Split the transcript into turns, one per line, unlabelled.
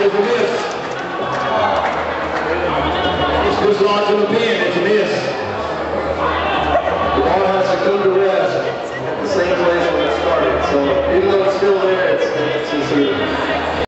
is a miss. It's just larger than a pin, it's a miss. The ball has to come to